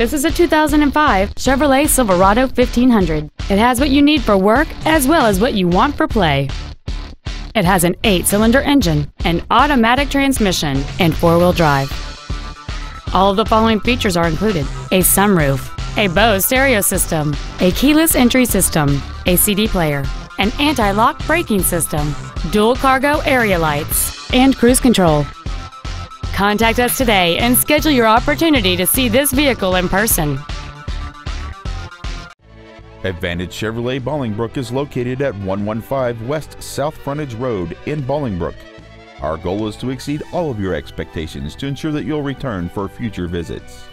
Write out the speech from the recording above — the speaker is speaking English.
This is a 2005 Chevrolet Silverado 1500. It has what you need for work as well as what you want for play. It has an eight-cylinder engine, an automatic transmission, and four-wheel drive. All of the following features are included. A sunroof, a Bose stereo system, a keyless entry system, a CD player, an anti-lock braking system, dual cargo area lights, and cruise control. Contact us today and schedule your opportunity to see this vehicle in person. Advantage Chevrolet Bolingbrook is located at 115 West South Frontage Road in Bolingbrook. Our goal is to exceed all of your expectations to ensure that you'll return for future visits.